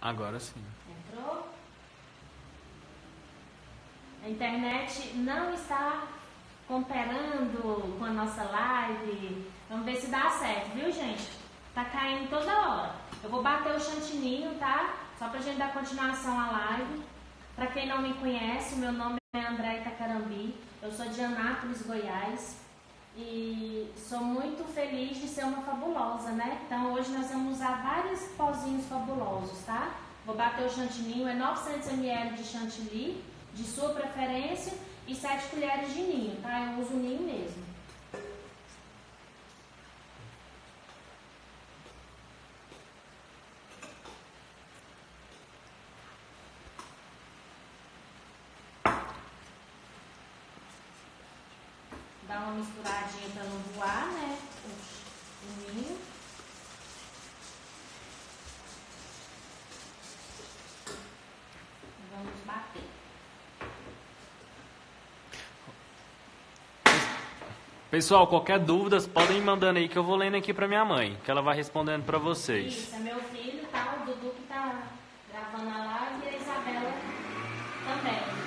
Agora sim. Entrou? A internet não está cooperando com a nossa live. Vamos ver se dá certo, viu, gente? Tá caindo toda hora. Eu vou bater o chantininho, tá? Só pra gente dar continuação à live. Pra quem não me conhece, meu nome é André Itacarambi. Eu sou de Anápolis, Goiás. E sou muito feliz de ser uma fabulosa, né? Então hoje nós vamos usar vários pozinhos fabulosos, tá? Vou bater o chantininho, é 900 ml de chantilly, de sua preferência, e 7 colheres de ninho, tá? Eu uso ninho mesmo. Dá uma misturadinha para não voar, né? O. Vamos bater. Pessoal, qualquer dúvida, podem ir mandando aí que eu vou lendo aqui pra minha mãe, que ela vai respondendo pra vocês. Isso, é meu filho, tá? O Dudu que tá gravando a live e a Isabela também.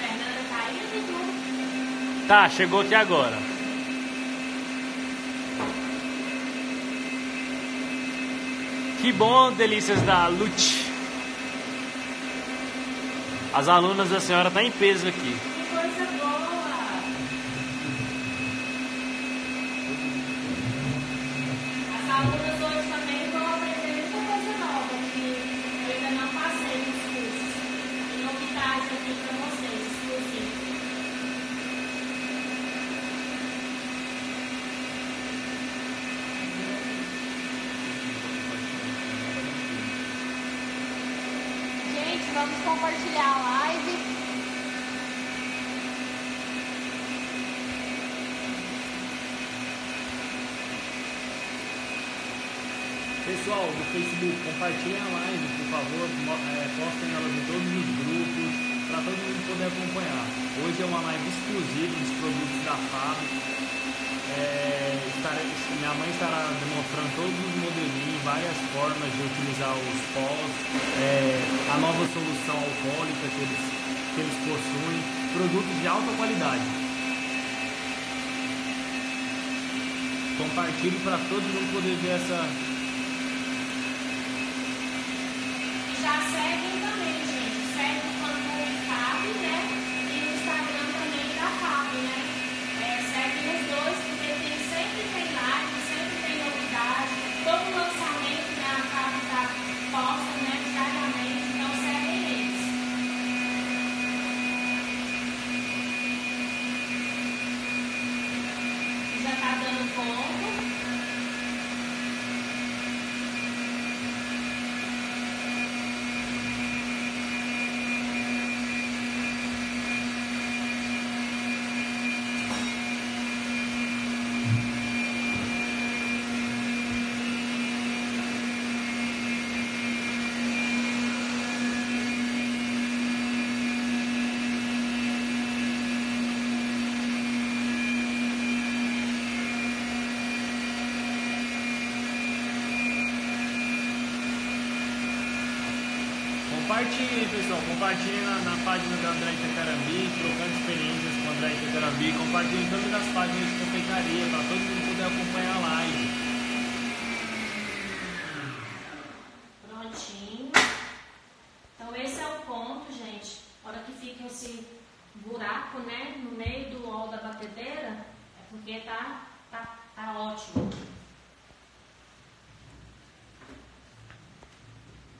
Fernanda tá aí, Dudu? Tá, chegou aqui agora. Que bom, delícias da Lute. As alunas da senhora estão em peso aqui. Que coisa boa! As alunas hoje também vão aprender muita coisa nova que eu ainda não passei nos cursos. Tem novidade aqui para vocês, exclusivo. Gente, vamos compartilhar a live. Pessoal do Facebook, compartilhem a live, por favor, é, postem ela em todos os grupos, para todo mundo poder acompanhar. Hoje é uma live exclusiva dos produtos da fábrica. É, minha mãe estará demonstrando todos os modelinhos, várias formas de utilizar os pós, é, a nova solução alcoólica que eles, que eles possuem, produtos de alta qualidade. Compartilhe para todo mundo poder ver essa, E já seguem também, gente. Segue o canal FAB, né? E o Instagram também da FAB, né? É, segue os dois, porque tem, sempre tem live, sempre tem Todo lançamento né, a FAB tá, posta, né? Diariamente. Então seguem eles. Já tá dando ponto. Compartilhem, pessoal. Compartilhem na, na página da André Itacarambi, trocando experiências com o André Itacarambi. Compartilhem também nas páginas de confeitaria, para todo mundo poder acompanhar a live. Prontinho. Então esse é o ponto, gente. A hora que fica esse buraco, né, no meio do ol da batedeira, é porque tá, tá, tá ótimo.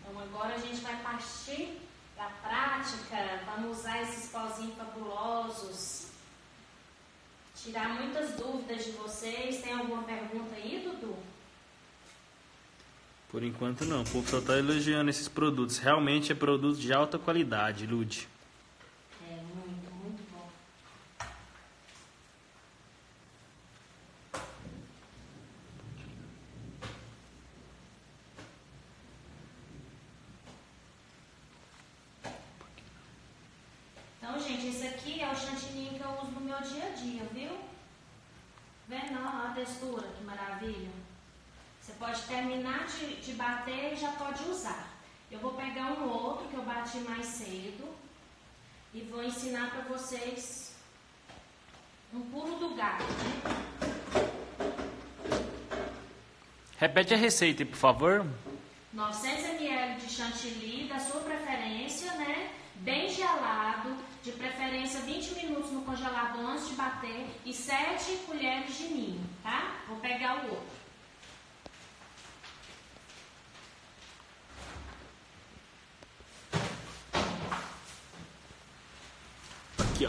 Então agora a gente vai partir da prática, vamos usar esses pozinhos fabulosos. Tirar muitas dúvidas de vocês. Tem alguma pergunta aí, Dudu? Por enquanto não, o povo só tá elogiando esses produtos. Realmente é produto de alta qualidade, Lude. É muito, muito bom. gente, esse aqui é o chantininho que eu uso no meu dia a dia, viu? Vendo a textura, que maravilha. Você pode terminar de, de bater já pode usar. Eu vou pegar um outro que eu bati mais cedo e vou ensinar para vocês um pulo do gato, né? Repete a receita, por favor. 900 ml de chantilly, da sua preferência, né? Bem gelado, de preferência 20 minutos no congelador antes de bater e 7 colheres de ninho, tá? Vou pegar o outro. Aqui,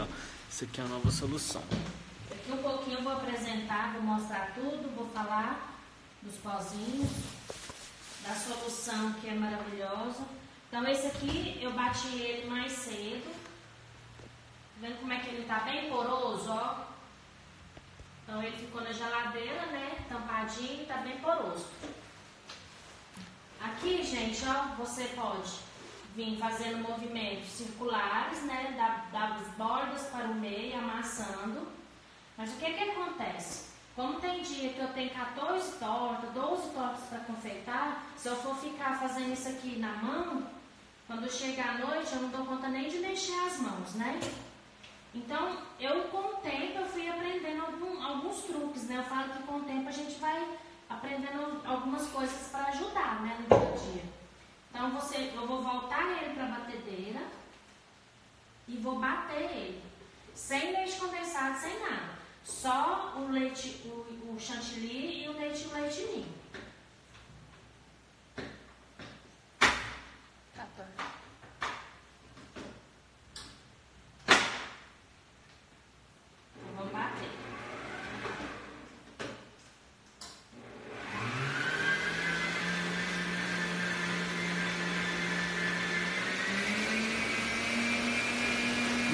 Isso aqui é a nova solução. Daqui um pouquinho eu vou apresentar, vou mostrar tudo, vou falar dos pozinhos, da solução que é maravilhosa. Então esse aqui eu bati ele mais cedo. Vendo como é que ele tá bem poroso, ó. Então ele ficou na geladeira, né? Tampadinho, tá bem poroso. Aqui, gente, ó, você pode vir fazendo movimentos circulares, né? Das bordas para o meio, amassando. Mas o que que acontece? Como tem dia que eu tenho 14 tortas, 12 tortas para confeitar, se eu for ficar fazendo isso aqui na mão, quando chegar à noite eu não dou conta nem de mexer as mãos, né? Então, eu com o tempo eu fui aprendendo algum, alguns truques, né? Eu falo que com o tempo a gente vai aprendendo algumas coisas para ajudar, né, no dia a dia. Então, você, eu vou voltar ele para a batedeira e vou bater ele, sem leite condensado, sem nada. Só o leite, o, o chantilly e o leite leite ninho. Vamos bater.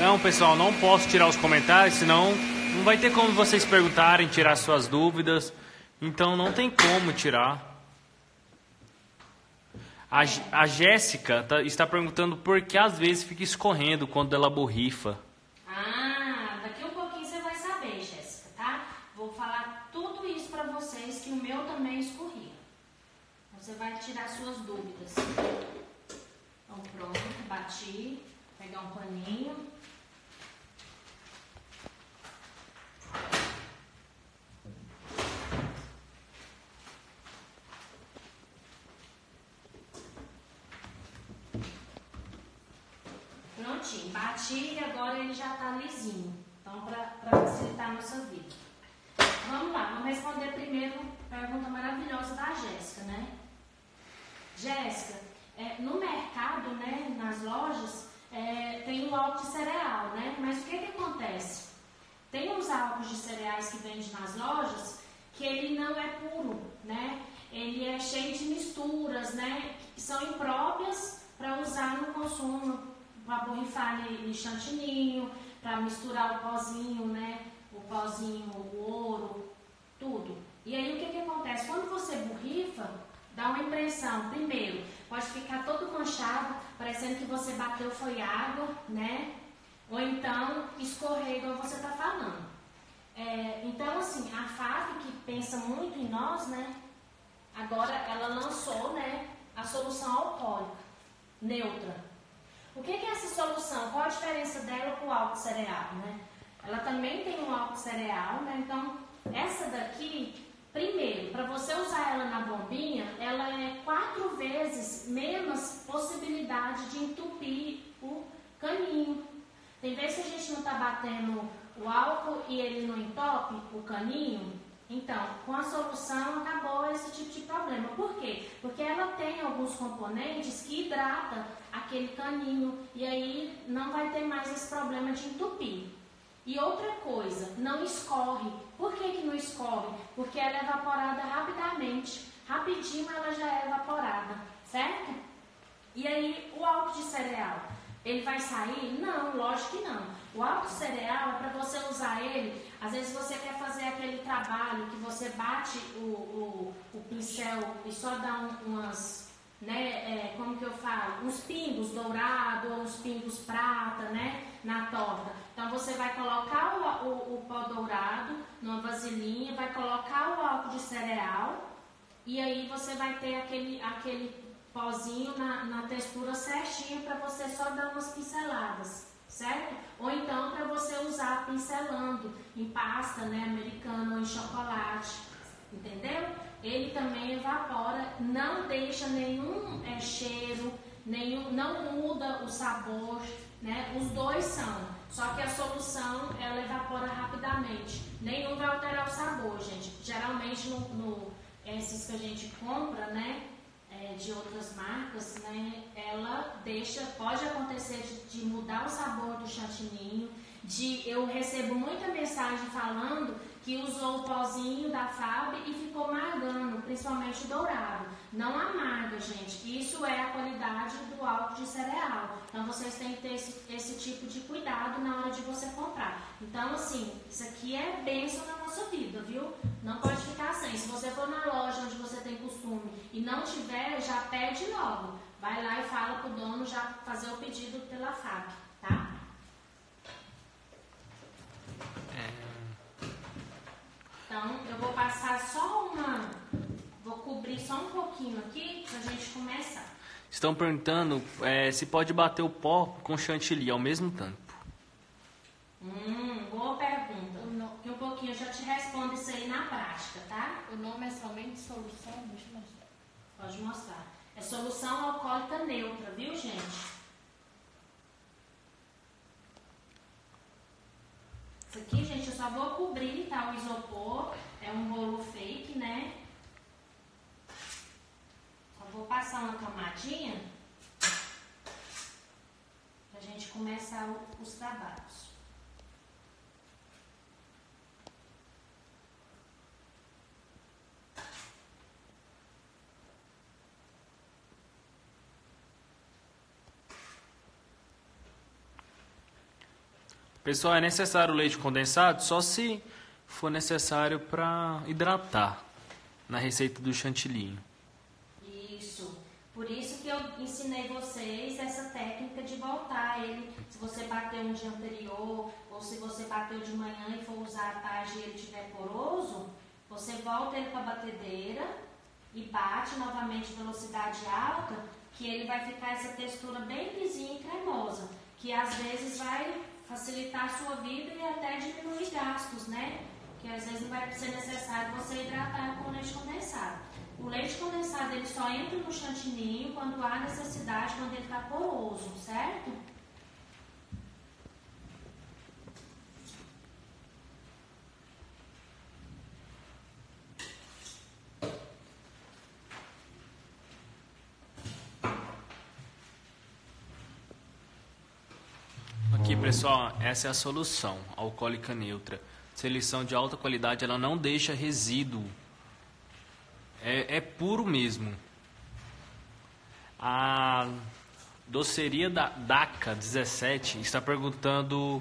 Não, pessoal, não posso tirar os comentários, senão não vai ter como vocês perguntarem, tirar suas dúvidas. Então não tem como tirar. A, a Jéssica tá- está perguntando por que às vezes fica escorrendo quando ela borrifa. Ah, daqui um pouquinho você vai saber, Jéssica, tá? Vou falar tudo isso pra vocês que o meu também escorria. Você vai tirar suas dúvidas. Então pronto, bati. Pegar um paninho. Prontinho, bati e agora ele já tá lisinho. Então, para facilitar a nossa vida. Vamos lá, vamos responder primeiro a pergunta maravilhosa da Jéssica, né? Jéssica, é, no mercado, né, nas lojas, é, tem o álcool de cereal, né? Mas o que que acontece? Tem uns álcools de cereais que vendem nas lojas que ele não é puro, né? Ele é cheio de misturas, né? Que são impróprias para usar no consumo, para borrifar ali chantininho, para misturar o pozinho, né? O pozinho, o ouro, tudo. E aí o que que acontece? Quando você borrifa, dá uma impressão, primeiro, pode ficar todo manchado, parecendo que você bateu foi água, né? Ou então escorrer, igual você está falando. É, então, assim, a FAP, que pensa muito em nós, né? Agora ela lançou, né, a solução alcoólica, neutra. O que que é essa solução? Qual a diferença dela para o álcool cereal, né? Ela também tem um álcool cereal, né? Então, essa daqui, primeiro, para você usar ela na bombinha, ela é quatro vezes menos possibilidade de entupir o caninho. Tem vezes que a gente não está batendo o álcool e ele não entope o caninho. Então, com a solução acabou esse tipo de problema. Por quê? Porque ela tem alguns componentes que hidratam aquele caninho e aí não vai ter mais esse problema de entupir. E outra coisa, não escorre. Por que, que não escorre? Porque ela é evaporada rapidamente. Rapidinho ela já é evaporada, certo? E aí, o álcool de cereal, ele vai sair? Não, lógico que não. O álcool de cereal é para você usar ele, às vezes você quer fazer aquele trabalho que você bate o, o, o pincel e só dá um- umas, né, é, como que eu falo, uns pingos dourados ou uns pingos prata, né, na torta. Então você vai colocar o, o, o pó dourado numa vasilhinha, vai colocar o álcool de cereal e aí você vai ter aquele, aquele pozinho na, na textura certinha para você só dar umas pinceladas, certo? Ou então para você usar pincelando em pasta, né, americana ou em chocolate, entendeu? Ele também evapora, não deixa nenhum é, cheiro, nenhum, não muda o sabor, né? Os dois são. Só que a solução ela evapora rapidamente. Nenhum vai alterar o sabor, gente. Geralmente no, no esses que a gente compra, né? É, de outras marcas, né? Ela deixa, pode acontecer de, de mudar o sabor do chantininho. De eu recebo muita mensagem falando que usou o pozinho da FAB e ficou margando, principalmente dourado. Não amarga, gente. Isso é a qualidade do álcool de cereal. Então vocês têm que ter esse, esse tipo de cuidado na hora de você comprar. Então, assim, isso aqui é bênção na nossa vida, viu? Não pode ficar sem. Se você for na loja onde você tem costume e não tiver, já pede logo. Vai lá e fala pro dono já fazer o pedido pela FAB, tá? Então, eu vou passar só uma. Vou cobrir só um pouquinho aqui pra gente começar. Estão perguntando é, se pode bater o pó com chantilly ao mesmo tempo. Hum, boa pergunta. Que um pouquinho eu já te respondo isso aí na prática, tá? O nome é somente solução? Deixa eu mostrar. Pode mostrar. É solução alcoólica neutra, viu, gente? Isso aqui, gente, eu só vou cobrir, tá? O isopor é um rolo fake, né? Só vou passar uma camadinha pra gente começar os trabalhos. Pessoal, é necessário leite condensado só se for necessário para hidratar na receita do chantilly. Isso. Por isso que eu ensinei vocês essa técnica de voltar ele. Se você bateu um dia anterior ou se você bateu de manhã e for usar à tarde e ele estiver poroso, você volta ele para a batedeira e bate novamente velocidade alta, que ele vai ficar essa textura bem lisinha e cremosa, que às vezes vai facilitar a sua vida e até diminuir gastos, né? Que às vezes não vai ser necessário você hidratar com leite condensado. O leite condensado ele só entra no chantininho quando há necessidade, quando ele está poroso, certo? Pessoal, essa é a solução alcoólica neutra. Seleção de alta qualidade, ela não deixa resíduo. É, é puro mesmo. A doceria da DACA 17 está perguntando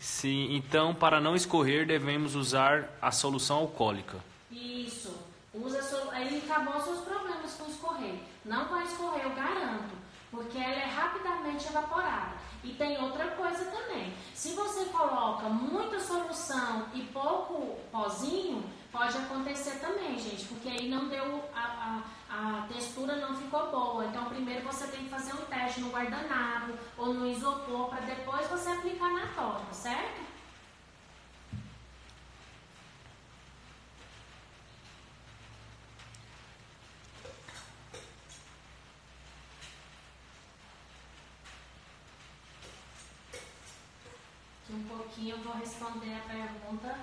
se então para não escorrer devemos usar a solução alcoólica. Isso. Usa sol... aí acabou seus problemas com escorrer. Não vai escorrer, eu garanto, porque ela é rapidamente evaporada. E tem outra coisa também. Se você coloca muita solução e pouco pozinho, pode acontecer também, gente, porque aí não deu a, a, a textura não ficou boa. Então primeiro você tem que fazer um teste no guardanapo ou no isopor para depois você aplicar na torta, certo? Pouquinho eu vou responder a pergunta,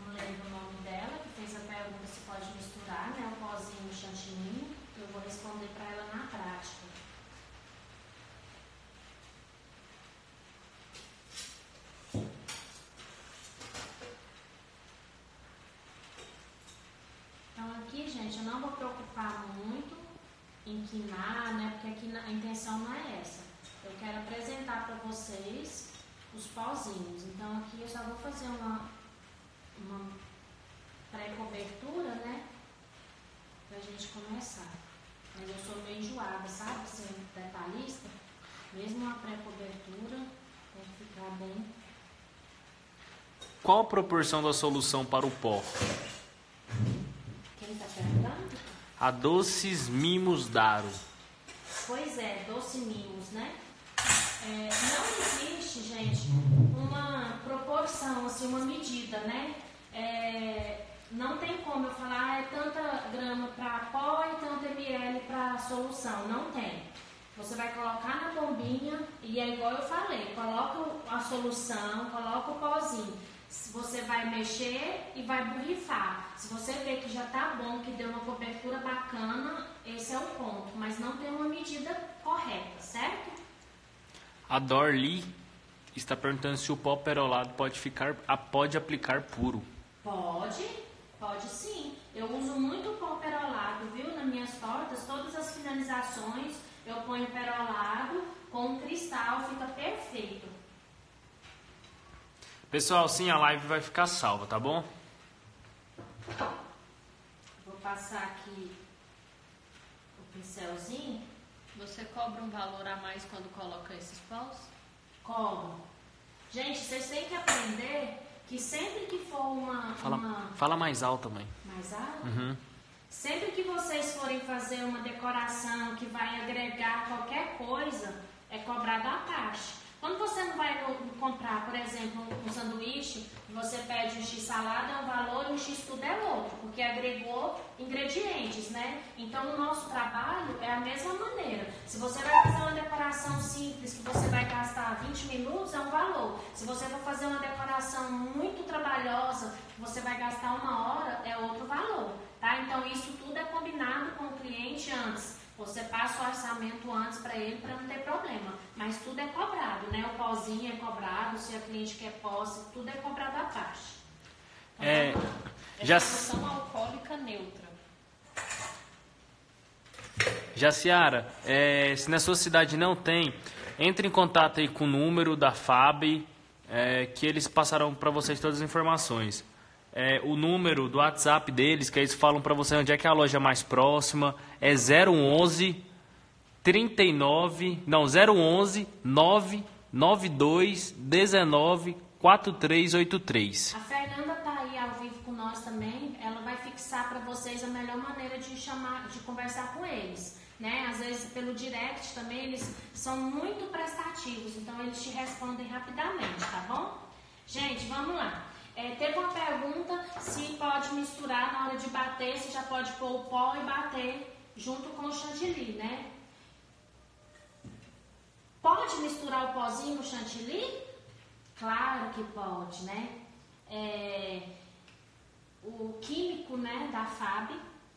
não lembro o nome dela, que fez a pergunta se pode misturar né, o pozinho e o chantininho. Eu vou responder para ela na prática. Então aqui, gente, eu não vou preocupar muito em quinar, né? Porque aqui a intenção não é essa. Eu quero apresentar para vocês os pauzinhos. Então aqui eu só vou fazer uma, uma pré-cobertura, né? Pra gente começar. Mas eu sou meio enjoada, sabe? Ser detalhista. Mesmo uma pré-cobertura, tem que ficar bem. Qual a proporção da solução para o pó? Quem tá perguntando? A doces mimos daro. Pois é, doce mimos, né? É, não existe, gente, uma proporção, assim, uma medida, né? É, não tem como eu falar, ah, é tanta grama para pó e tanto ml para solução. Não tem. Você vai colocar na bombinha e é igual eu falei, coloca a solução, coloca o pozinho. Você vai mexer e vai borrifar. Se você vê que já tá bom, que deu uma cobertura bacana, esse é o ponto. Mas não tem uma medida correta, certo? A Dorli está perguntando se o pó perolado pode ficar, a- pode aplicar puro. Pode, pode sim. Eu uso muito pó perolado, viu? Nas minhas tortas, todas as finalizações eu ponho perolado com cristal, fica perfeito. Pessoal, sim, a live vai ficar salva, tá bom? Vou passar aqui o pincelzinho. Você cobra um valor a mais quando coloca esses pós? Como? Gente, vocês têm que aprender que sempre que for uma, Fala, uma fala mais alto, mãe. mais alta, Uhum. Sempre que vocês forem fazer uma decoração que vai agregar qualquer coisa, é cobrado a taxa. Quando você não vai comprar, por exemplo, um sanduíche, você pede um X salada é um valor e um X tudo é outro, porque agregou ingredientes, né? Então, o nosso trabalho é a mesma maneira. Se você vai fazer uma decoração simples, que você vai gastar 20 minutos, é um valor. Se você for fazer uma decoração muito trabalhosa, que você vai gastar uma hora, é outro valor. Tá? Então isso tudo é combinado com o cliente antes. Você passa o orçamento antes para ele para não ter problema. Mas tudo é cobrado, né? O pozinho é cobrado, se a cliente quer posse, tudo é cobrado à parte. Então, É. É Já- solução alcoólica neutra. Jaciara, é, se na sua cidade não tem, entre em contato aí com o número da FAB, é, que eles passarão para vocês todas as informações. É, o número do WhatsApp deles, que eles falam para você onde é que é a loja mais próxima, é 011 39, não, 011 992 19 4383. A Fernanda tá aí ao vivo com nós também. Ela vai fixar para vocês a melhor maneira de chamar, de conversar com eles. Né? Às vezes pelo direct também eles são muito prestativos, então eles te respondem rapidamente, tá bom? Gente, vamos lá. É, teve uma pergunta se pode misturar na hora de bater, se já pode pôr o pó e bater junto com o chantilly, né? Pode misturar o pozinho com o chantilly? Claro que pode, né? É, o químico né, da FAB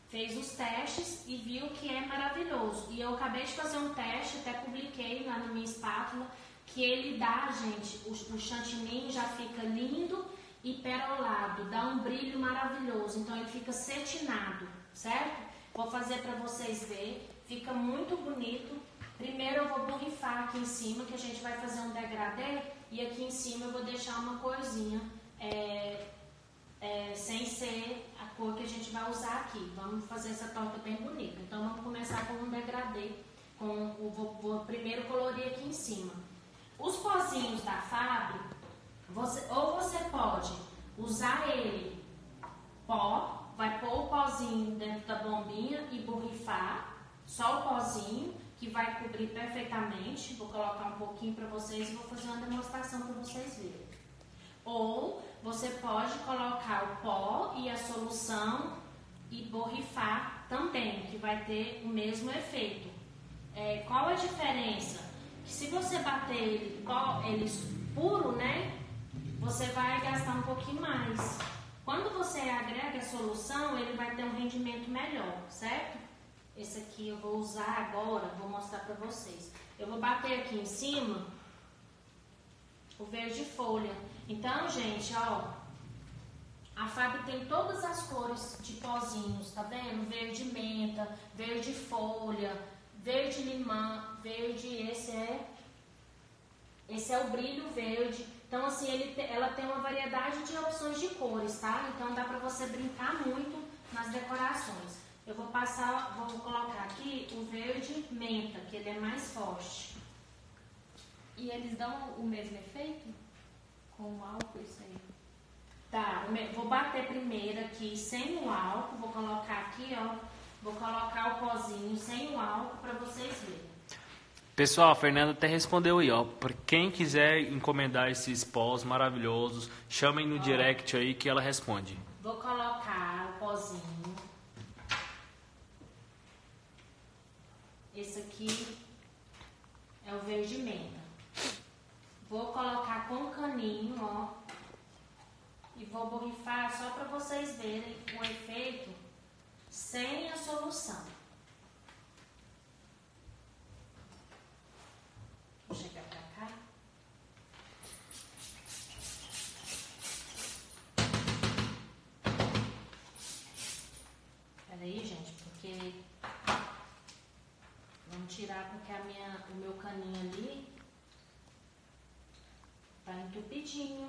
fez os testes e viu que é maravilhoso. E eu acabei de fazer um teste, até publiquei lá na minha espátula, que ele dá, gente, o, o chantininho já fica lindo e perolado, dá um brilho maravilhoso. Então ele fica cetinado, certo? Vou fazer para vocês verem, fica muito bonito. Primeiro eu vou borrifar aqui em cima, que a gente vai fazer um degradê, e aqui em cima eu vou deixar uma corzinha, é, é, sem ser a cor que a gente vai usar aqui. Vamos fazer essa torta bem bonita. Então vamos começar com um degradê, com o, vou, vou primeiro colorir aqui em cima. Os pozinhos da Fab, você, ou você pode usar ele pó, vai pôr o pozinho dentro da bombinha e borrifar, só o pozinho, que vai cobrir perfeitamente. Vou colocar um pouquinho para vocês e vou fazer uma demonstração para vocês verem. Ou você pode colocar o pó e a solução e borrifar também, que vai ter o mesmo efeito. É, qual a diferença? Que se você bater ele, igual ele puro, né? Você vai gastar um pouquinho mais. Quando você agrega a solução, ele vai ter um rendimento melhor, certo? Esse aqui eu vou usar agora, vou mostrar para vocês. Eu vou bater aqui em cima o verde folha. Então, gente, ó, a Fábio tem todas as cores de pozinhos, tá vendo? Verde menta, verde folha, verde limão, verde, esse é esse é o brilho verde. Então, assim, ele ela tem uma variedade de opções de cores, tá? Então, dá pra você brincar muito nas decorações. Eu vou passar, vou colocar aqui o verde menta, que ele é mais forte. E eles dão o mesmo efeito? Com o álcool, isso aí? Tá, vou bater primeiro aqui sem o álcool, vou colocar aqui, ó. Vou colocar o pozinho sem o álcool para vocês verem. Pessoal, a Fernanda até respondeu aí, ó. Por quem quiser encomendar esses pós maravilhosos, chamem no direct aí que ela responde. Vou colocar o pozinho. Esse aqui é o verde menta. Vou colocar com caninho, ó. E vou borrifar só para vocês verem o efeito sem a solução. Vou chegar pra cá. Peraí, gente, porque vamos tirar porque a minha, o meu caninho ali tá entupidinho.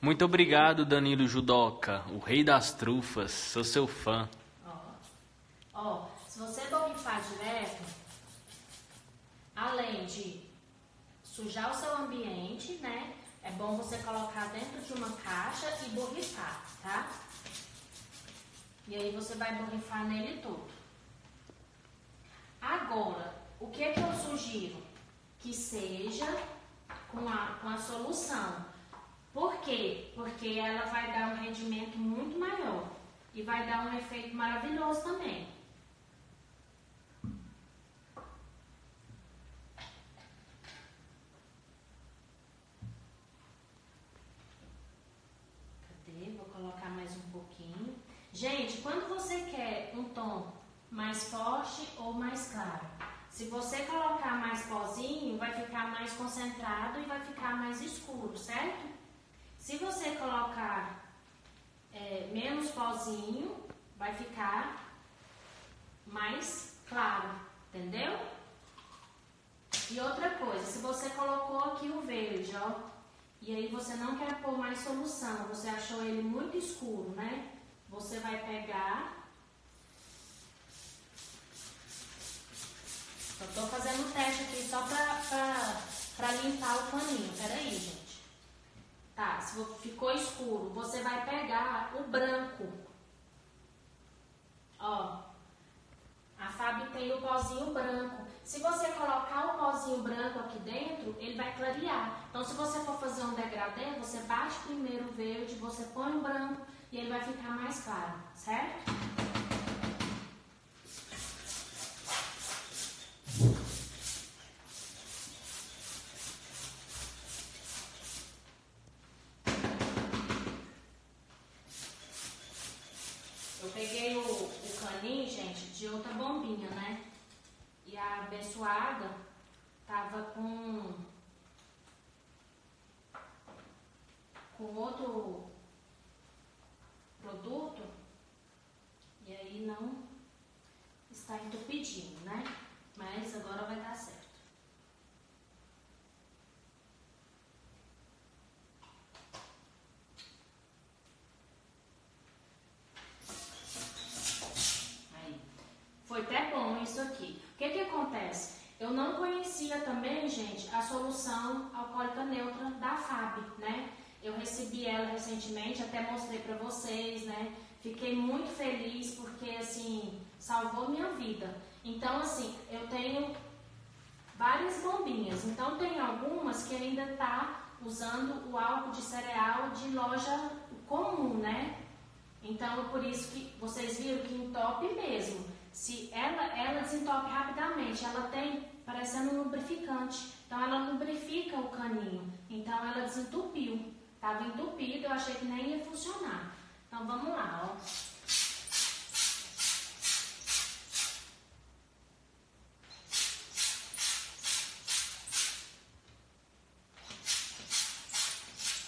Muito obrigado, Danilo Judoca, o rei das trufas. Sou seu fã. Ó, ó, se você borrifar direto, além de sujar o seu ambiente, né? É bom você colocar dentro de uma caixa e borrifar, tá? E aí você vai borrifar nele todo. Agora, o que que eu sugiro? Que seja com a, com a solução. Por quê? Porque ela vai dar um rendimento muito maior e vai dar um efeito maravilhoso também. Cadê? Vou colocar mais um pouquinho. Gente, quando você quer um tom mais forte ou mais claro, se você colocar mais pozinho, vai ficar mais concentrado e vai ficar mais escuro, certo? Se você colocar é, menos pozinho, vai ficar mais claro, entendeu? E outra coisa, se você colocou aqui o verde, ó, e aí você não quer pôr mais solução, você achou ele muito escuro, né? Você vai pegar. Eu tô fazendo um teste aqui só pra, pra, pra limpar o paninho. Peraí, gente. Tá, se ficou escuro, você vai pegar o branco. Ó, a Fábio tem o pozinho branco. Se você colocar o pozinho branco aqui dentro, ele vai clarear. Então, se você for fazer um degradê, você bate primeiro o verde, você põe o branco e ele vai ficar mais claro, certo? Eu peguei o, o caninho, gente, de outra bombinha, né? E a abençoada tava com. com outro produto. E aí não está entupidinho, né? Mas agora vai dar certo. Aí. Foi até bom isso aqui. O que que acontece? Eu não conhecia também, gente, a solução alcoólica neutra da FAB, né? Eu recebi ela recentemente, até mostrei pra vocês, né? Fiquei muito feliz porque, assim, salvou minha vida. Então, assim, eu tenho várias bombinhas. Então, tem algumas que ainda tá usando o álcool de cereal de loja comum, né? Então, por isso que vocês viram que entope mesmo. Se ela, ela desentope rapidamente, ela tem parecendo um lubrificante. Então, ela lubrifica o caninho. Então, ela desentupiu. Tava entupido, eu achei que nem ia funcionar. Então, vamos lá, ó.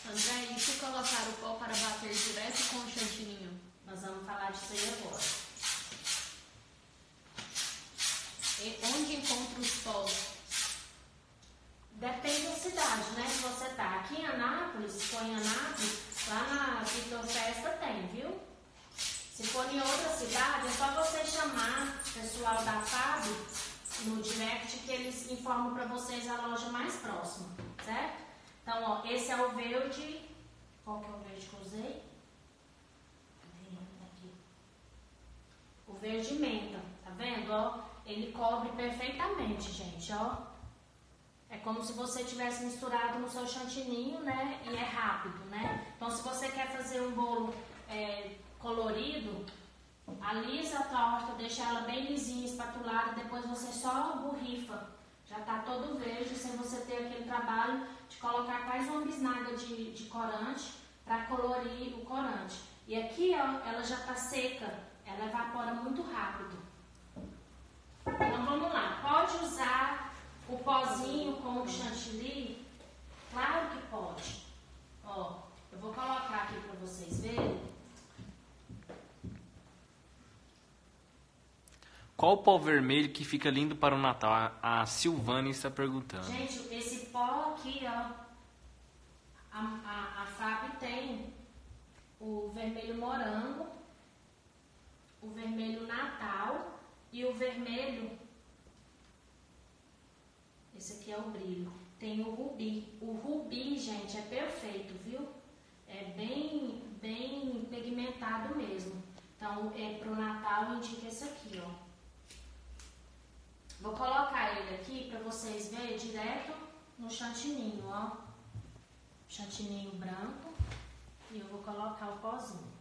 André, e se colocar o pó para bater direto com o chantininho? Nós vamos falar disso aí agora. E onde encontra os pós? Depende da cidade, né? Que você tá. Aqui em Anápolis, se for em Anápolis, lá na Festa tem, viu? Se Se for em outra cidade, é só você chamar o pessoal da no direct que eles informam para vocês a loja mais próxima, certo? Então, ó, esse é o verde. Qual que é o verde que eu usei? O verde menta, tá vendo? Ó, ele cobre perfeitamente, gente, ó. É como se você tivesse misturado no seu chantininho, né? E é rápido, né? Então, se você quer fazer um bolo é, colorido, alisa a torta, deixa ela bem lisinha, espatulada, depois você só borrifa. Já tá todo verde, sem você ter aquele trabalho de colocar quase uma bisnaga de, de corante para colorir o corante. E aqui, ó, ela já tá seca, ela evapora muito rápido. Então, vamos lá. Pode usar o pozinho com o chantilly? Claro que pode. Ó, eu vou colocar aqui para vocês verem. Qual o pó vermelho que fica lindo para o Natal? A Silvana está perguntando. Gente, esse pó aqui, ó, a, a, a tem o vermelho morango, o vermelho natal e o vermelho esse aqui é o brilho. Tem o rubi. O rubi, gente, é perfeito, viu? É bem, bem pigmentado mesmo. Então, é pro Natal, indica esse aqui, ó. Vou colocar ele aqui para vocês verem direto no chantininho, ó. Chantininho branco. E eu vou colocar o pozinho.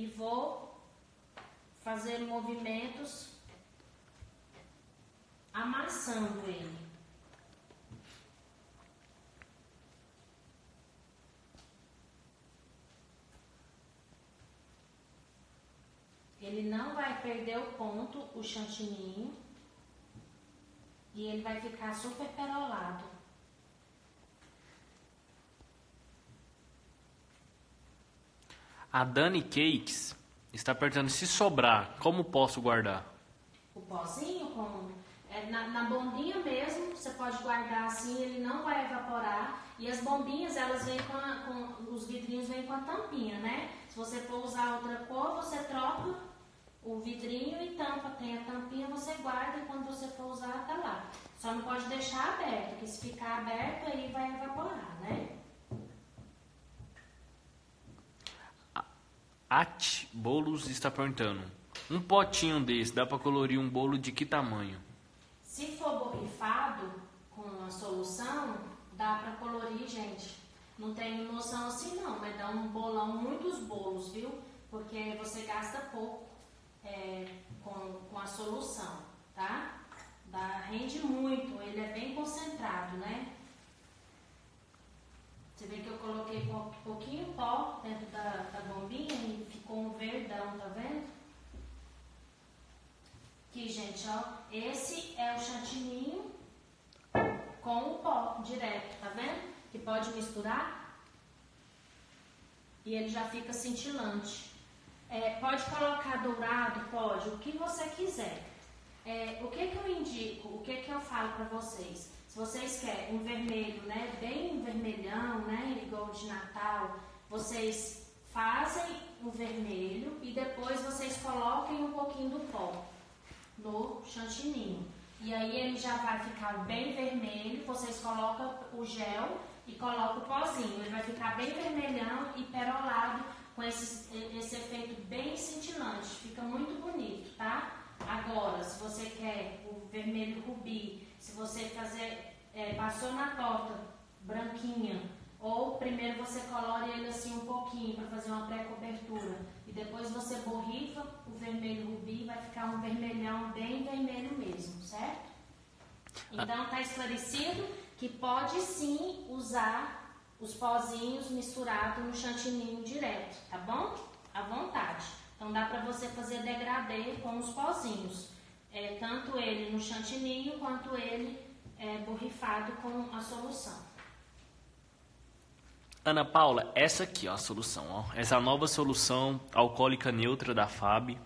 e vou fazer movimentos amassando ele. Ele não vai perder o ponto, o chantininho, e ele vai ficar super perolado. A Dani Cakes está perguntando se sobrar, como posso guardar? O pozinho, com, é, na, na, bombinha mesmo, você pode guardar assim, ele não vai evaporar. E as bombinhas, elas vêm com, a, com os vidrinhos vêm com a tampinha, né? Se você for usar outra cor, você troca o vidrinho e tampa. Tem a tampinha, você guarda e quando você for usar, tá lá. Só não pode deixar aberto, porque se ficar aberto aí vai evaporar, né? At Bolos está perguntando: um potinho desse dá para colorir um bolo de que tamanho? Se for borrifado com a solução, dá para colorir, gente. Não tem noção assim não, mas dá um bolão, muitos bolos, viu? Porque você gasta pouco é, com, com a solução, tá? Dá, rende muito, ele é bem concentrado, né? Você vê que eu coloquei um pouquinho pó dentro da, da bombinha e ficou um verdão, tá vendo? Aqui, gente, ó. Esse é o chantininho com o pó direto, tá vendo? Que pode misturar e ele já fica cintilante. É, pode colocar dourado, pode, o que você quiser. É, o que, que eu indico, o que, que eu falo para vocês? Se vocês querem um vermelho, né, bem vermelhão, né, igual de Natal, vocês fazem o vermelho e depois vocês coloquem um pouquinho do pó no chantininho. E aí ele já vai ficar bem vermelho, vocês colocam o gel e colocam o pozinho. Ele vai ficar bem vermelhão e perolado com esse, esse efeito bem cintilante. Fica muito bonito, tá? Agora, se você quer o vermelho rubi se você fazer, é, passou na torta branquinha, ou primeiro você colore ele assim um pouquinho para fazer uma pré-cobertura e depois você borrifa o vermelho rubi, vai ficar um vermelhão bem vermelho mesmo, certo? Então tá esclarecido que pode sim usar os pozinhos misturados no chantininho direto, tá bom? À vontade. Então dá para você fazer degradê com os pozinhos é, tanto ele no chantininho quanto ele é, borrifado com a solução. Ana Paula, essa aqui ó, a solução. Ó. Essa nova solução alcoólica neutra da FAB,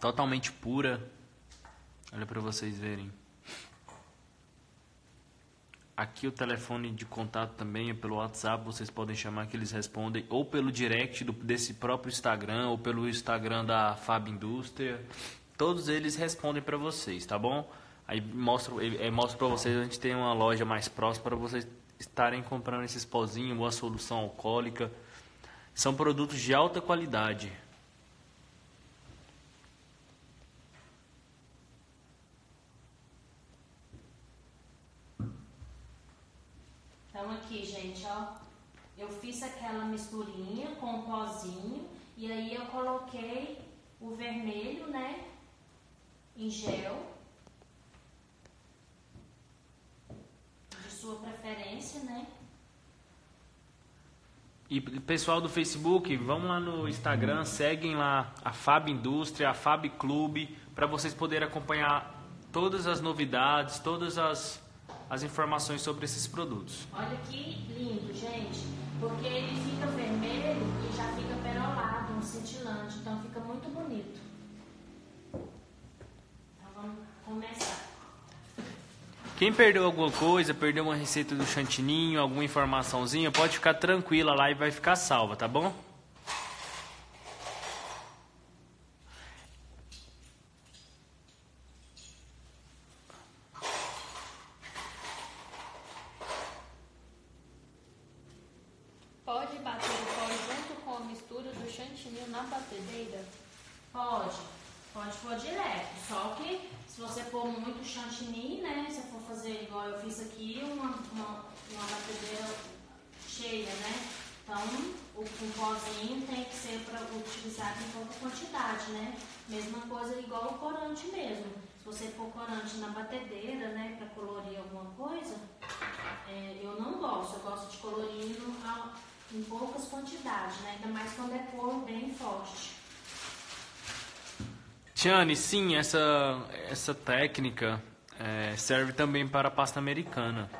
totalmente pura. Olha para vocês verem. Aqui o telefone de contato também é pelo WhatsApp, vocês podem chamar que eles respondem, ou pelo direct do, desse próprio Instagram, ou pelo Instagram da Fab Indústria. Todos eles respondem para vocês, tá bom? Aí mostro, é, mostro para vocês, a gente tem uma loja mais próxima para vocês estarem comprando esses pozinhos, uma solução alcoólica. São produtos de alta qualidade. Então aqui, gente, ó. Eu fiz aquela misturinha com o pozinho e aí eu coloquei o vermelho, né? Em gel. De sua preferência, né? E pessoal do Facebook, vão lá no Instagram, seguem lá a Fab Indústria, a Fab Clube, para vocês poderem acompanhar todas as novidades, todas as, as informações sobre esses produtos. Olha que lindo, gente. Porque ele fica vermelho e já fica perolado, um cintilante. Então fica muito bonito. Então vamos começar. Quem perdeu alguma coisa, perdeu uma receita do chantininho, alguma informaçãozinha, pode ficar tranquila lá e vai ficar salva, tá bom? Pode bater o pó junto com a mistura do chantilly na batedeira? Pode, pode pôr direto. Só que se você pôr muito chantilly, né? Se for fazer igual eu fiz aqui, uma, uma, uma batedeira cheia, né? Então, o, o pozinho tem que ser para utilizar em pouca quantidade, né? Mesma coisa igual o corante mesmo. Se você pôr corante na batedeira, né, para colorir alguma coisa, é, eu não gosto. Eu gosto de colorir no- em poucas quantidades, né? Ainda mais quando é cor bem forte. Tiane, sim, essa, essa técnica é, serve também para a pasta americana.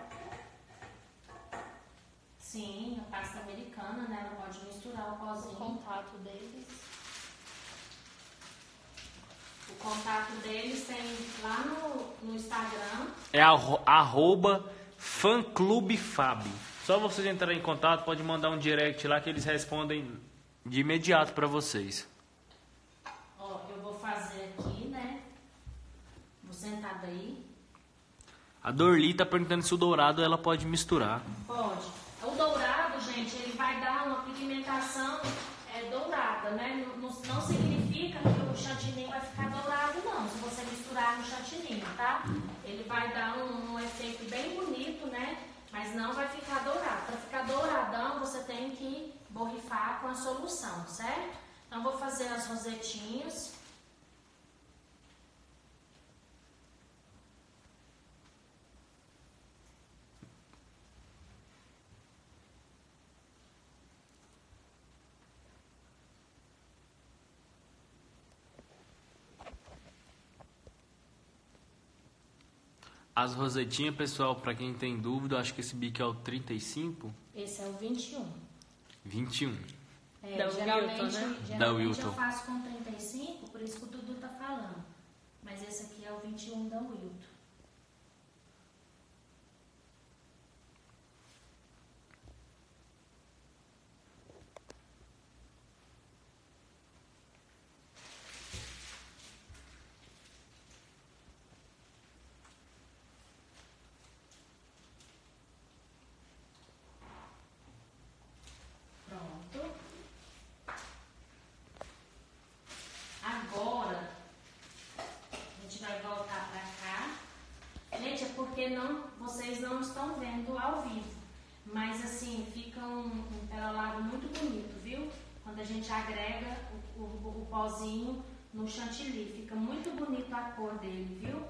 Sim, a pasta americana, né? Ela pode misturar o O pozinho. contato deles. O contato deles tem lá no, no Instagram. É arro, arroba fanclubefab. Só vocês entrarem em contato, pode mandar um direct lá que eles respondem de imediato para vocês. Ó, eu vou fazer aqui, né? Vou sentar daí. A Dorli tá perguntando se o dourado ela pode misturar. Pode. O dourado, gente, ele vai dar uma pigmentação é, dourada, né? Não, não- não significa que o chantilly vai ficar dourado, não. Se você misturar no chantilly, tá? Ele vai dar um, um efeito bem bonito, né? Mas não vai ficar dourado. Para ficar douradão, você tem que borrifar com a solução, certo? Então, vou fazer as rosetinhas. As rosetinhas, pessoal, para quem tem dúvida, acho que esse bico é o 35, Esse é o 21. 21. É, Da geralmente, Wilton, né? geralmente Da Wilton. eu faço com 35, por isso que o Dudu tá falando. Mas esse aqui é o 21 da Wilton. Pronto. Agora, a gente vai voltar pra cá. Gente, é porque não, vocês não estão vendo ao vivo. Mas assim, fica um, um perolado muito bonito, viu? Quando a gente agrega o, o, o pozinho chantilly. Fica muito bonito a cor dele, viu?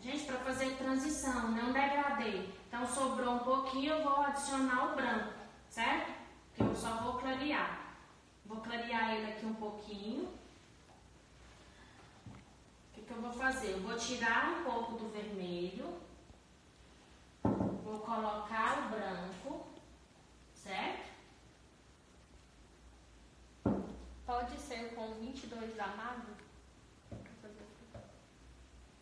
Gente, para fazer transição, não degradei. Então sobrou um pouquinho, eu vou adicionar o branco, certo? Que eu só vou clarear. Vou clarear ele aqui um pouquinho. O que, que eu vou fazer? Eu vou tirar um pouco do vermelho. Vou colocar o branco, certo? Pode ser com 22 amado?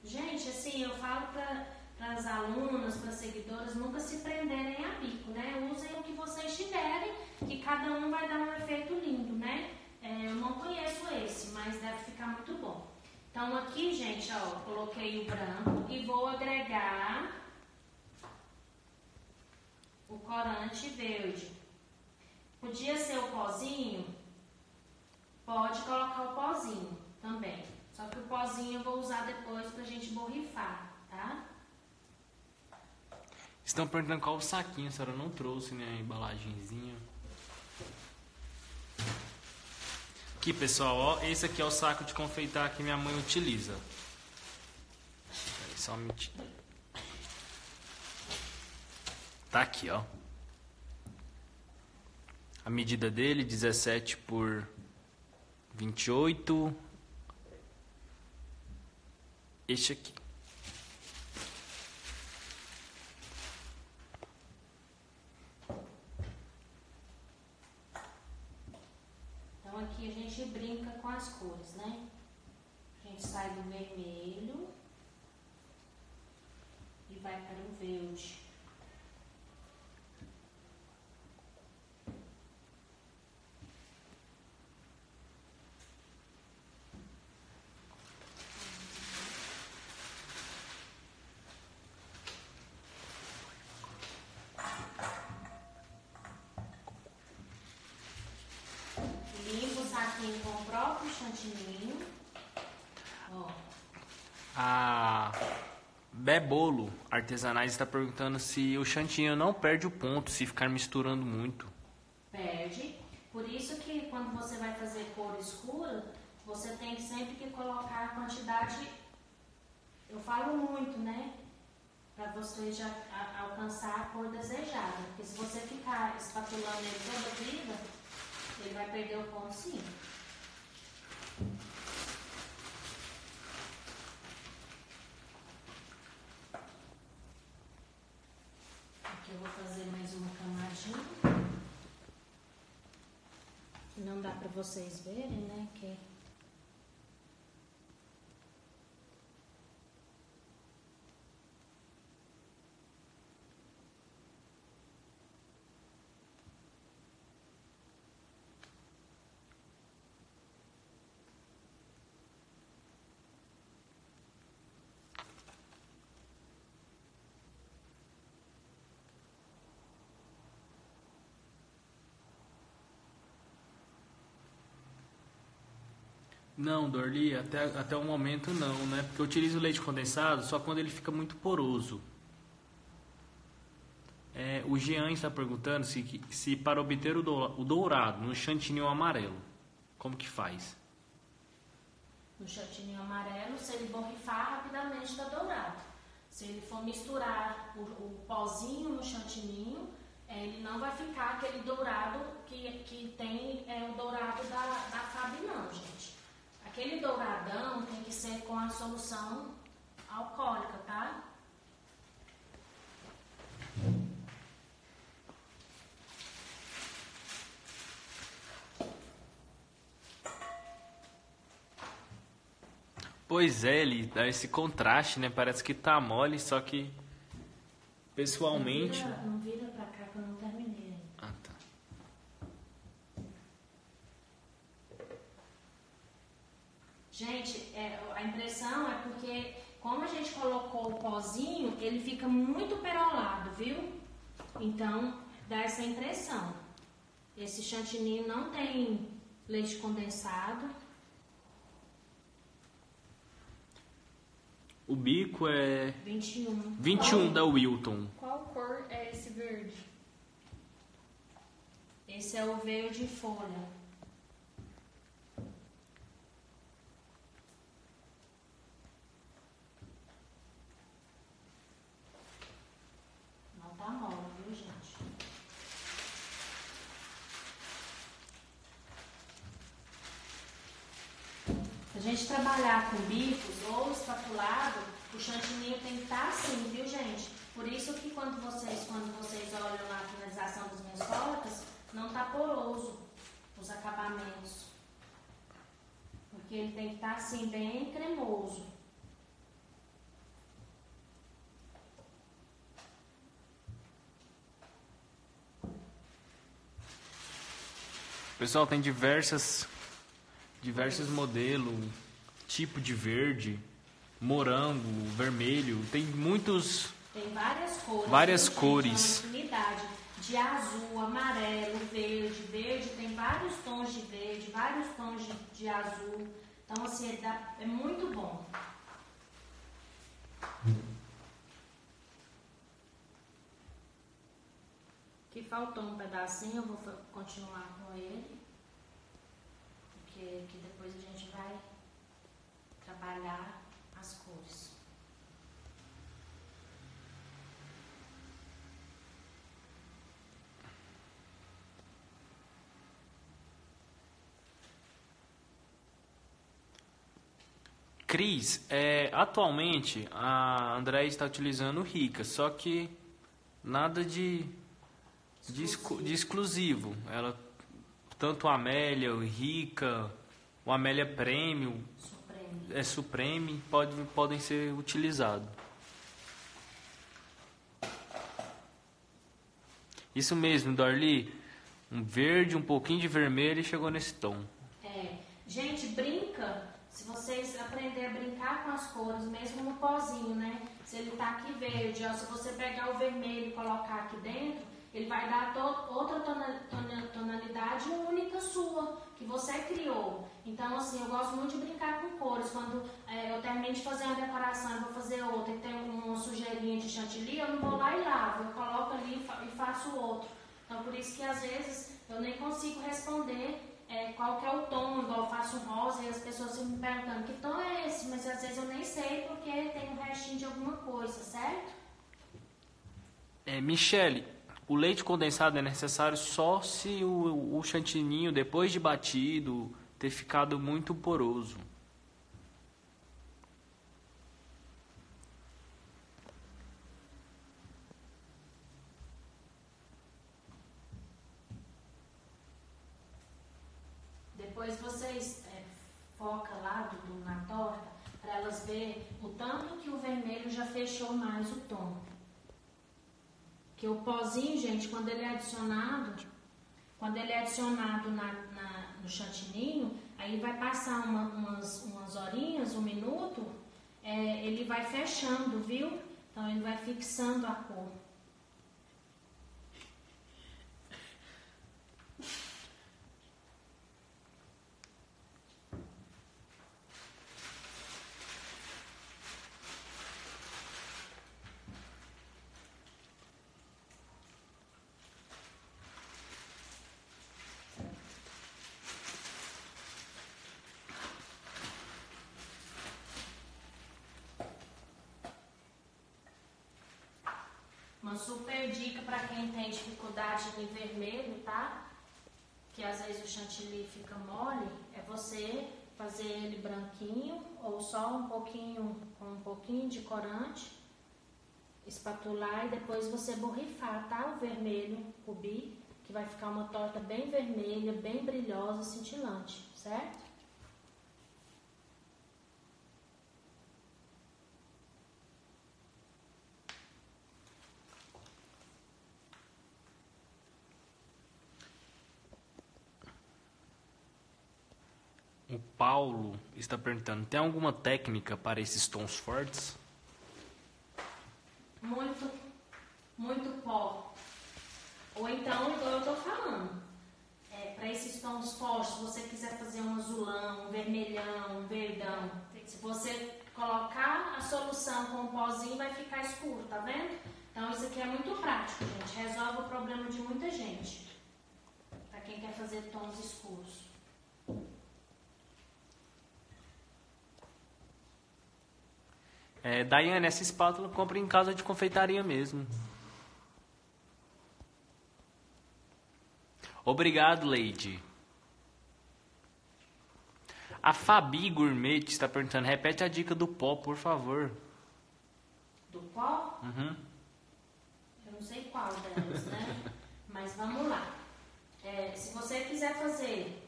Gente, assim, eu falo para as alunas, para as seguidoras, nunca se prenderem a bico, né? Usem o que vocês tiverem, que cada um vai dar um efeito lindo, né? É, eu não conheço esse, mas deve ficar muito bom. Então aqui, gente, ó, coloquei o branco e vou agregar o corante verde. Podia ser o pozinho? Pode colocar o pozinho também. Só que o pozinho eu vou usar depois pra gente borrifar, tá? Estão perguntando qual o saquinho, a senhora não trouxe, né? A embalagenzinha. Aqui, pessoal, ó, esse aqui é o saco de confeitar que minha mãe utiliza. Peraí, só um. Tá aqui, ó. A medida dele, 17 por 28. Este aqui. Então aqui a gente brinca com as cores, né? A gente sai do vermelho e vai para o verde. Limpa o saquinho com o próprio chantininho. Ó. A Bebolo Artesanais está perguntando se o chantinho não perde o ponto se ficar misturando muito. perde. Por isso que quando você vai fazer cor escura, você tem sempre que colocar a quantidade. Eu falo muito, né? Para você já alcançar a cor desejada. Porque se você ficar espatulando ele toda a vida, ele vai perder o ponto sim. Aqui eu vou fazer mais uma camadinha. Não dá pra vocês verem, né? Que Não, Dorli, até, até o momento não, né? Porque eu utilizo leite condensado só quando ele fica muito poroso. É, o Jean está perguntando se, se para obter o dou- o dourado no chantininho amarelo, como que faz? no chantininho amarelo, se ele borrifar rapidamente está dourado. Se ele for misturar o, o pozinho no chantininho, eh, ele não vai ficar aquele dourado que, que tem é, o dourado da, da Fab, não, gente. Aquele douradão tem que ser com a solução alcoólica, tá? Pois é, ele dá esse contraste, né? Parece que tá mole, só que pessoalmente. Não vira, não vira pra cá que eu não terminei ainda. Ah, tá. Gente, é, a impressão é porque, como a gente colocou o pozinho, ele fica muito perolado, viu? Então, dá essa impressão. Esse chantininho não tem leite condensado. O bico é 21. 21 da Wilton. Qual cor é esse verde? Esse é o verde folha. gente trabalhar com bicos ou espatulado, o chantininho tem que estar assim, viu, gente? Por isso que quando vocês, quando vocês olham na finalização dos minhas não tá poroso os acabamentos. Porque ele tem que estar assim, bem cremoso. Pessoal, tem diversas diversos modelos, tipo de verde, morango, vermelho, tem muitos Tem várias cores. Várias gente? cores. Infinidade. De azul, amarelo, verde. Verde tem vários tons de verde, vários tons de, de azul. Então, assim, é, dá- é muito bom. Aqui faltou um pedacinho, eu vou continuar com ele. Porque que depois a gente vai trabalhar as cores. Cris, é, atualmente a André está utilizando o Rica, só que nada de, de exclusivo. Ela, tanto a Amélia, o Rica, o Amélia Premium, Supremo. é Supreme, pode, podem ser utilizados. Isso mesmo, Darli. Um verde, um pouquinho de vermelho e chegou nesse tom. É, gente, brinca. Se vocês aprenderem a brincar com as cores, mesmo no pozinho, né? Se ele tá aqui verde, ó, se você pegar o vermelho e colocar aqui dentro, ele vai dar to- outra tona- tona- tonalidade única sua, que você criou. Então, assim, eu gosto muito de brincar com cores. Quando é, eu termino de fazer uma decoração e vou fazer outra e tem uma sujeirinha de chantilly, eu não vou lá e lavo. Eu coloco ali e fa- faço outro. Então, por isso que às vezes eu nem consigo responder é, qual que é o tom, igual eu faço rosa e as pessoas me perguntando que tom é esse, mas às vezes eu nem sei porque tem um restinho de alguma coisa, certo? É, Michele, o leite condensado é necessário só se o, o chantininho, depois de batido, ter ficado muito poroso. Depois vocês é, foca lá do, na torta para elas verem o tanto que o vermelho já fechou mais o tom. Que o pozinho, gente, quando ele é adicionado, quando ele é adicionado na, na- no chantininho, aí vai passar uma- umas, umas horinhas, um minuto, é, ele vai fechando, viu? Então ele vai fixando a cor. Uma super dica para quem tem dificuldade em vermelho, tá? Que às vezes o chantilly fica mole, é você fazer ele branquinho ou só um pouquinho com um pouquinho de corante, espatular e depois você borrifar, tá? O vermelho, rubi, que vai ficar uma torta bem vermelha, bem brilhosa, cintilante, certo? O Paulo está perguntando: tem alguma técnica para esses tons fortes? muito, muito pó. Ou então, igual eu tô falando, é, para esses tons fortes, se você quiser fazer um azulão, um vermelhão, um verdão, se você colocar a solução com o pozinho, vai ficar escuro, tá vendo? Então, isso aqui é muito prático, gente. Resolve o problema de muita gente. Para quem quer fazer tons escuros. É, Daiane, essa espátula compra em casa de confeitaria mesmo. Obrigado, Lady. A Fabi Gourmet está perguntando: repete a dica do pó, por favor. Do pó, Uhum. Eu não sei qual delas, né? Mas vamos lá. É, se você quiser fazer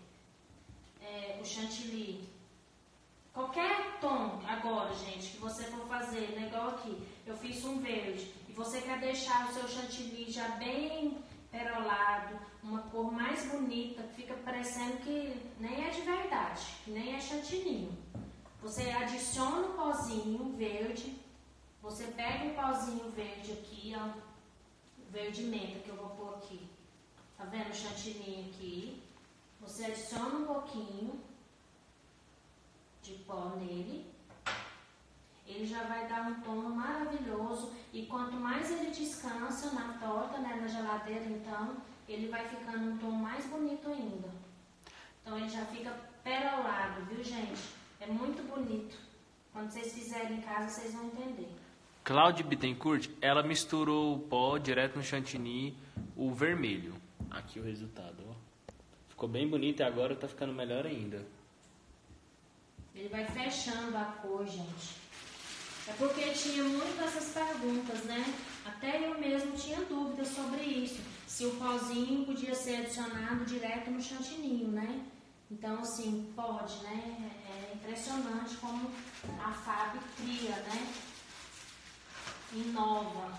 é, o chantilly, qualquer tom agora, gente, que você for fazer, né, igual aqui, eu fiz um verde, e você quer deixar o seu chantilly já bem perolado, uma cor mais bonita. bonita, fica parecendo que nem é de verdade, que nem é chantininho. Você adiciona o pozinho verde, você pega o pozinho verde aqui, ó, verde menta que eu vou pôr aqui. Tá vendo o chantininho aqui? Você adiciona um pouquinho de pó nele. Ele já vai dar um tom maravilhoso e quanto mais ele descansa na torta, né, na geladeira, então, ele vai ficando um tom mais bonito ainda. Então ele já fica perolado, viu gente? É muito bonito. Quando vocês fizerem em casa, vocês vão entender. Cláudia Bittencourt, ela misturou o pó direto no chantilly, o vermelho. Aqui o resultado, ó. Ficou bem bonito e agora tá ficando melhor ainda. Ele vai fechando a cor, gente. É porque tinha muito essas perguntas, né? Até eu mesmo tinha dúvidas sobre isso. Se o pozinho podia ser adicionado direto no chantininho, né? Então, assim, pode, né? É impressionante como a Fab cria, né? Inova.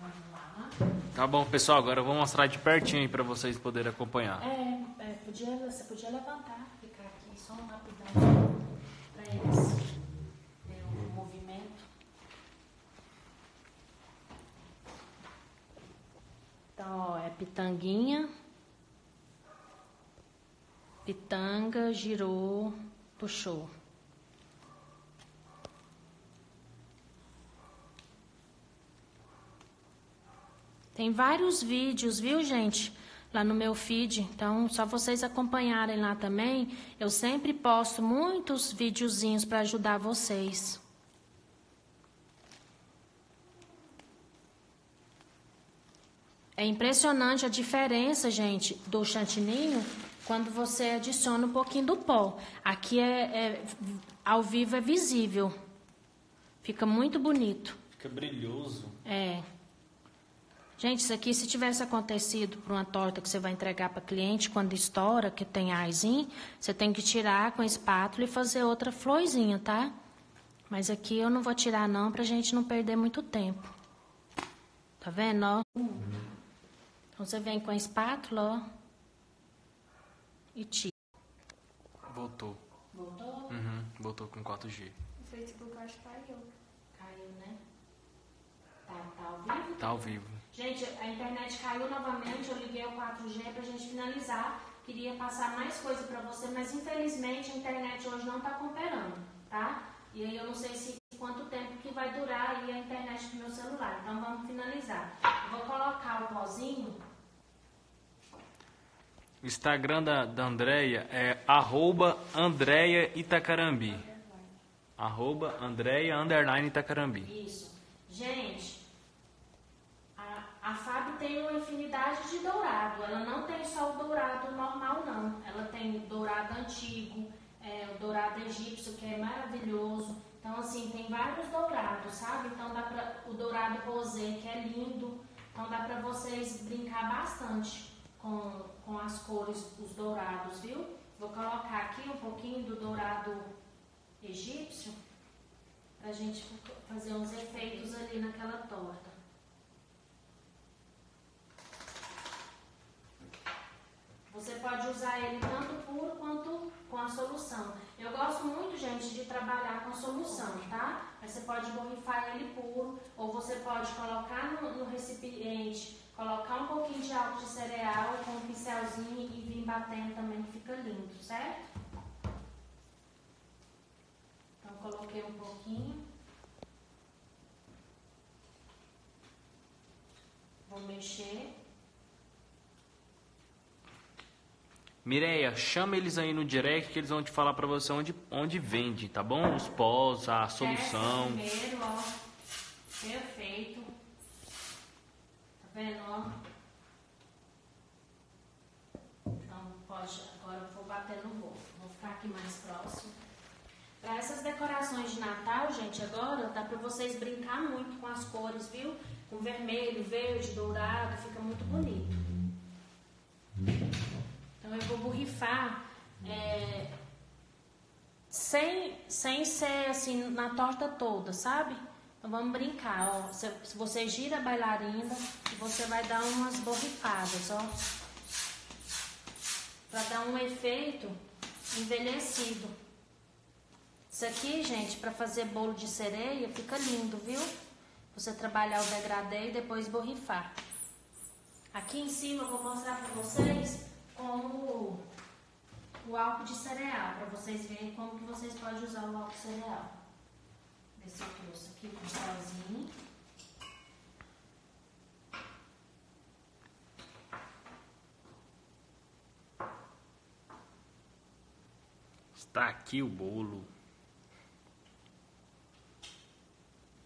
Vamos. Tá bom, pessoal, agora eu vou mostrar de pertinho aí pra vocês poderem acompanhar. É, é, podia, você podia levantar, ficar aqui só um rapidão para eles verem o movimento. Então, ó, é pitanguinha, pitanga, girou, puxou. Tem vários vídeos, viu, gente? Lá no meu feed. Então, só vocês acompanharem lá também. Eu sempre posto muitos videozinhos para ajudar vocês. É impressionante a diferença, gente, do chantininho quando você adiciona um pouquinho do pó. Aqui é, é ao vivo é visível. Fica muito bonito. Fica brilhoso. É. Gente, isso aqui, se tivesse acontecido por uma torta que você vai entregar para cliente, quando estoura, que tem arzinho, você tem que tirar com a espátula e fazer outra florzinha, tá? Mas aqui eu não vou tirar não, pra gente não perder muito tempo. Tá vendo, ó? Então você vem com a espátula, ó. E tira. Voltou. Voltou? Uhum, voltou com 4G. O Facebook eu acho que caiu. Caiu, né? Tá, tá ao vivo? Tá ao vivo. Gente, a internet caiu novamente, eu liguei o 4G pra gente finalizar. Queria passar mais coisa pra você, mas infelizmente a internet hoje não tá cooperando, tá? E aí eu não sei se quanto tempo que vai durar aí a internet do meu celular. Então vamos finalizar. Eu vou colocar o pozinho. O Instagram da, da Andrea é arroba Andrea Itacarambi. Arroba underline Itacarambi. Isso. Gente, a, Fábio tem uma infinidade de dourado. Ela não tem só o dourado normal, não. Ela tem o dourado antigo, é, o dourado egípcio, que é maravilhoso. Então, assim, tem vários dourados, sabe? Então, dá pra, o dourado rosé, que é lindo. Então, dá pra vocês brincar bastante com, com as cores, os dourados, viu? Vou colocar aqui um pouquinho do dourado egípcio pra gente fazer uns efeitos ali naquela torta. Você pode usar ele tanto puro quanto com a solução. Eu gosto muito, gente, de trabalhar com solução, tá? Mas você pode borrifar ele puro, ou você pode colocar no, no recipiente, colocar um pouquinho de álcool de cereal com um pincelzinho e vir batendo também, fica lindo, certo? Então, coloquei um pouquinho. Vou mexer. Mireia, chama eles aí no direct que eles vão te falar pra você onde, onde vende, tá bom? Os pós, a solução. Primeiro, ó. Perfeito. Tá vendo, ó? Então, pode. Agora eu vou bater no bolo. Vou ficar aqui mais próximo. Para essas decorações de Natal, gente, agora dá para vocês brincar muito com as cores, viu? Com vermelho, verde, dourado, fica muito bonito. Então eu vou borrifar é, sem, sem ser assim na torta toda, sabe? Então vamos brincar, ó. Você, você gira a bailarina e você vai dar umas borrifadas, ó. Pra dar um efeito envelhecido. Isso aqui, gente, para fazer bolo de sereia, fica lindo, viu? Você trabalhar o degradê e depois borrifar. Aqui em cima eu vou mostrar para vocês como o álcool de cereal, para vocês verem como que vocês podem usar o álcool cereal. Ver se eu trouxe aqui o pincelzinho. Está aqui o bolo.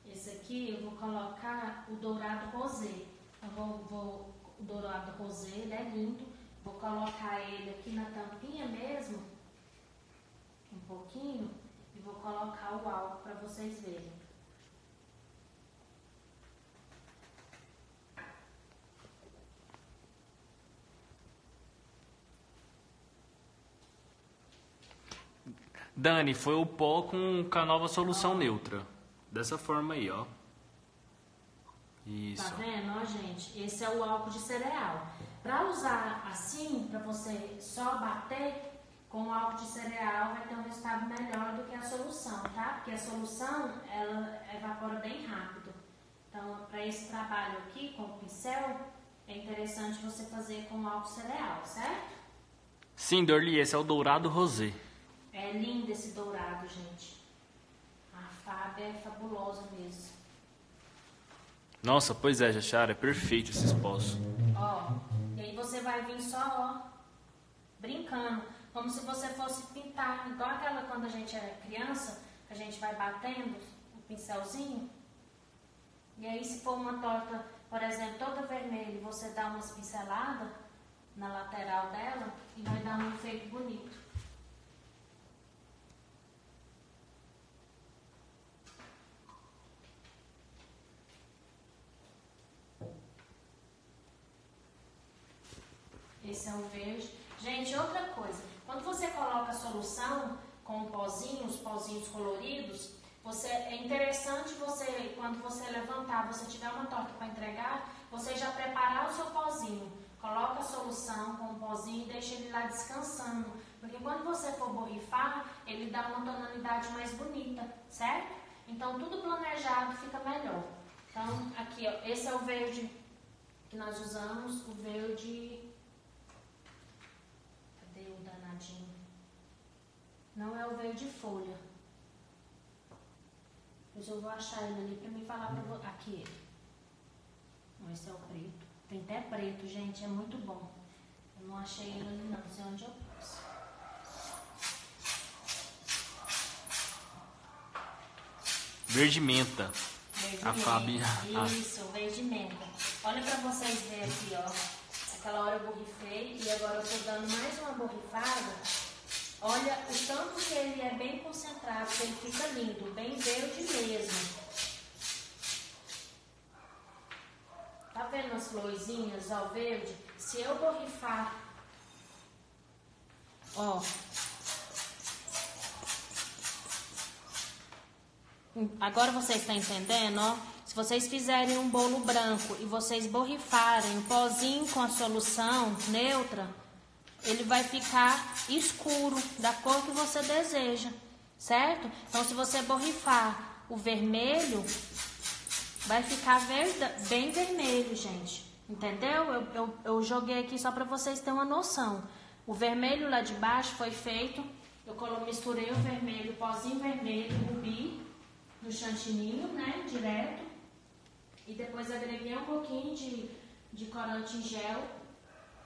Esse aqui eu vou colocar o dourado rosé. Eu vou, vou, o dourado rosé, ele é lindo. Vou colocar ele aqui na tampinha mesmo, um pouquinho, e vou colocar o álcool para vocês verem. Dani, foi o pó com, com a nova solução neutra. Dessa forma aí, ó. Isso. Tá vendo, ó, gente? Esse é o álcool de cereal. Para usar assim, para você só bater com o álcool de cereal, vai ter um resultado melhor do que a solução, tá? Porque a solução, ela evapora bem rápido. Então, para esse trabalho aqui com o pincel, é interessante você fazer com o álcool cereal, certo? Sim, Dorli, esse é o dourado rosé. É lindo esse dourado, gente. A Fábia é fabulosa mesmo. Nossa, pois é, Jachara, é perfeito esse esposo. Ó, e aí você vai vir só, ó, brincando, como se você fosse pintar, igual aquela quando a gente é criança, a gente vai batendo o pincelzinho. E aí se for uma torta, por exemplo, toda vermelha, você dá umas pinceladas na lateral dela e vai dar um efeito bonito. Esse é o verde. Gente, outra coisa. Quando você coloca a solução com pozinhos, pozinhos coloridos, você, é interessante você, quando você levantar, você tiver uma torta para entregar, você já preparar o seu pozinho. Coloca a solução com o pozinho e deixa ele lá descansando. Porque quando você for borrifar, ele dá uma tonalidade mais bonita, certo? Então tudo planejado fica melhor. Então, aqui, ó, esse é o verde que nós usamos, o verde Não é o verde folha. Depois eu vou achar ele ali para me falar para você. Aqui ele. Esse é o preto. Tem até preto, gente, é muito bom. Eu não achei ele ali não, não sei onde eu pus. Verde menta. Verde a Fabi. Isso, verde menta. Olha para vocês verem aqui, ó. Aquela hora eu borrifei e agora eu tô dando mais uma borrifada Olha o tanto que ele é bem concentrado, que ele fica lindo, bem verde mesmo. Tá vendo as florzinhas ao verde? Se eu borrifar, ó. Agora vocês estão entendendo, ó? Se vocês fizerem um bolo branco e vocês borrifarem um pozinho com a solução neutra, ele vai ficar escuro, da cor que você deseja, certo? Então, se você borrifar o vermelho, vai ficar verde, bem vermelho, gente. Entendeu? Eu, eu, eu joguei aqui só para vocês terem uma noção. O vermelho lá de baixo foi feito, eu misturei o vermelho, o pozinho vermelho, o rubi, no chantininho, né, direto. E depois agreguei um pouquinho de, de corante em gel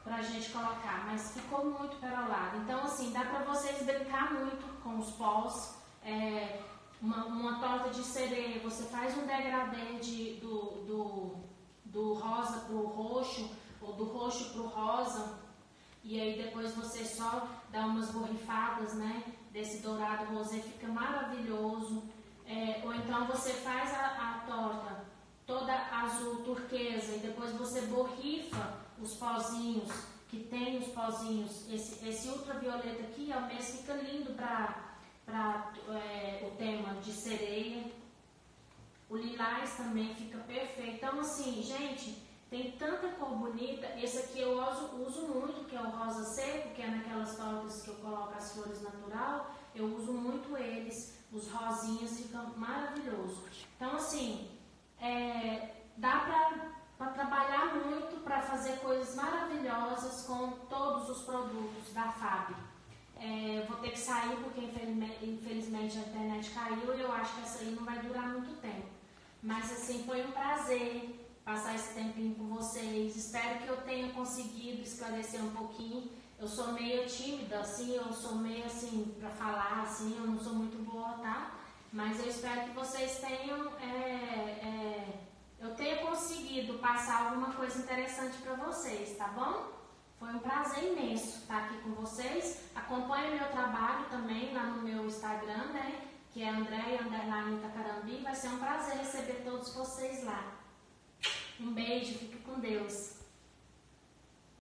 pra gente colocar, mas ficou muito perolado. Então, assim, dá pra vocês brincar muito com os pós. É, uma, uma torta de cereja, você faz um degradê de, do, do, do rosa pro roxo, ou do roxo pro rosa, e aí depois você só dá umas borrifadas, né, desse dourado rosé, fica maravilhoso. É, ou então você faz a, a torta toda azul turquesa e depois você borrifa os pozinhos, que tem os pozinhos, esse, esse ultravioleta aqui, ao mesmo fica lindo para é, o tema de sereia. O lilás também fica perfeito. Então, assim, gente, tem tanta cor bonita. Esse aqui eu uso, uso muito, que é o rosa seco, que é naquelas tortas que eu coloco as flores natural. Eu uso muito eles. Os rosinhas ficam maravilhosos. Então, assim, é, dá para trabalhar muito, para fazer coisas maravilhosas com todos os produtos da FAB. É, vou ter que sair porque infelizmente a internet caiu e eu acho que essa aí não vai durar muito tempo. Mas assim, foi um prazer passar esse tempinho com vocês. Espero que eu tenha conseguido esclarecer um pouquinho. Eu sou meio tímida, assim, eu sou meio assim, para falar, assim, eu não sou muito boa, tá? Mas eu espero que vocês tenham, é, é, eu tenha conseguido passar alguma coisa interessante para vocês, tá bom? Foi um prazer imenso estar aqui com vocês. Acompanhe meu trabalho também lá no meu Instagram, né? Que é Andréia Underline Itacarambi. Vai ser um prazer receber todos vocês lá. Um beijo, fique com Deus.